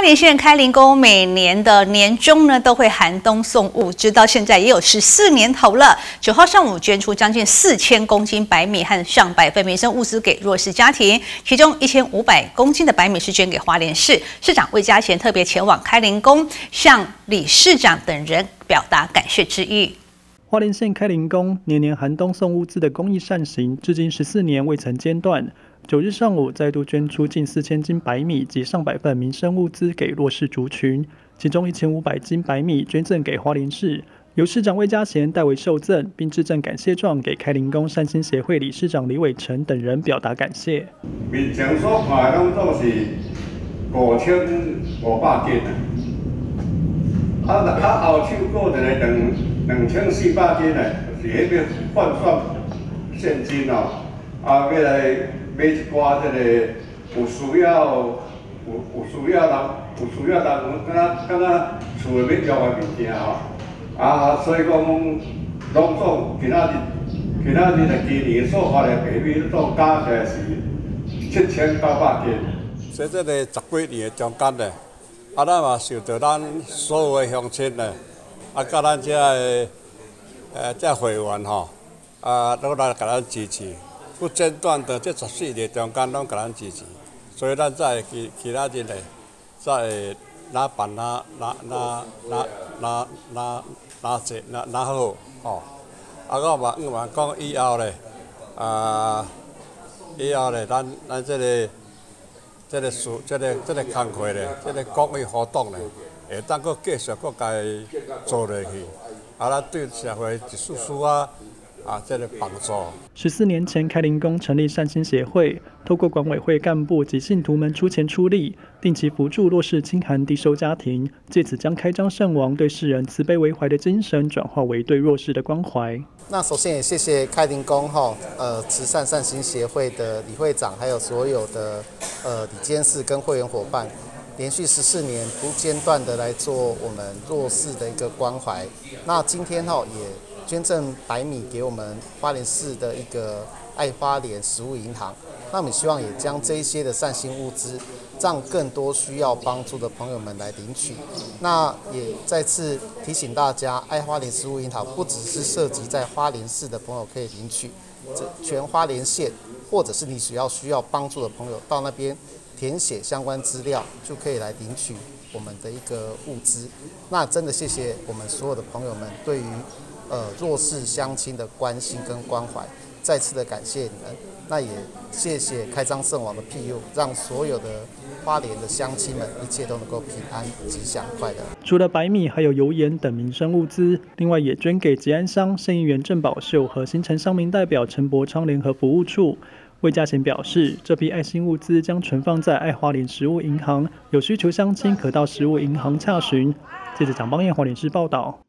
花莲县开林宫每年的年终呢，都会寒冬送物直，到现在也有十四年头了。九号上午捐出将近四千公斤白米和上百份民生物资给弱势家庭，其中一千五百公斤的白米是捐给花莲市市长魏家贤，特别前往开林宫向理事长等人表达感谢之意。花莲县开林宫年年寒冬送物资的公益善行，至今十四年未曾间断。九日上午，再度捐出近四千斤白米及上百份民生物资给弱势族群，其中一千五百斤白米捐赠给花莲市，由市长魏家贤代为受赠，并致赠感谢状给开林宫善心协会理事长李伟成等人表达感谢。面前所看拢都是五千五百斤啊，啊后手过一个两两千四百斤的，是迄个换算现金哦，啊，要来。买一寡这个有需要、有有需要人、有需要人，敢若敢若厝内要用的物件吼。啊，所以讲，拢总今仔日、今仔日的今年所发的白米，总加起来是七千八百斤。在这个十几年的中间呢，啊，咱嘛受到咱所有的乡亲呢，啊，甲咱这个呃这会员吼，啊，都来甲咱支持。不间断的这十四年中间拢给咱支持，所以咱在其其他日呢，在哪办哪哪哪哪哪哪哪济哪哪好吼。啊，我嘛我嘛讲以后咧，啊，以后咧，咱咱这个这个事，这个这个工课咧，这个公益活动咧，会当搁继续搁该做落去，啊，咱对社会一丝丝啊。啊，这个帮助。十四年前，开林宫成立善心协会，透过管委会干部及信徒们出钱出力，定期扶助弱势清寒低收家庭，借此将开张圣王对世人慈悲为怀的精神，转化为对弱势的关怀。那首先也谢谢开林宫哈，呃，慈善善心协会的李会长，还有所有的呃李监事跟会员伙伴，连续十四年不间断的来做我们弱势的一个关怀。那今天哈也。捐赠百米给我们花莲市的一个爱花莲食物银行，那我们希望也将这一些的善心物资，让更多需要帮助的朋友们来领取。那也再次提醒大家，爱花莲食物银行不只是涉及在花莲市的朋友可以领取，这全花莲县或者是你只要需要帮助的朋友到那边填写相关资料，就可以来领取我们的一个物资。那真的谢谢我们所有的朋友们对于。呃，弱势乡亲的关心跟关怀，再次的感谢你们。那也谢谢开张圣王的庇佑，让所有的花莲的乡亲们一切都能够平安、吉祥、快乐。除了白米，还有油盐等民生物资，另外也捐给吉安乡县议员郑宝秀和新城商民代表陈伯昌联合服务处。魏家贤表示，这批爱心物资将存放在爱花莲食物银行，有需求乡亲可到食物银行洽询。记者蒋邦彦花莲市报道。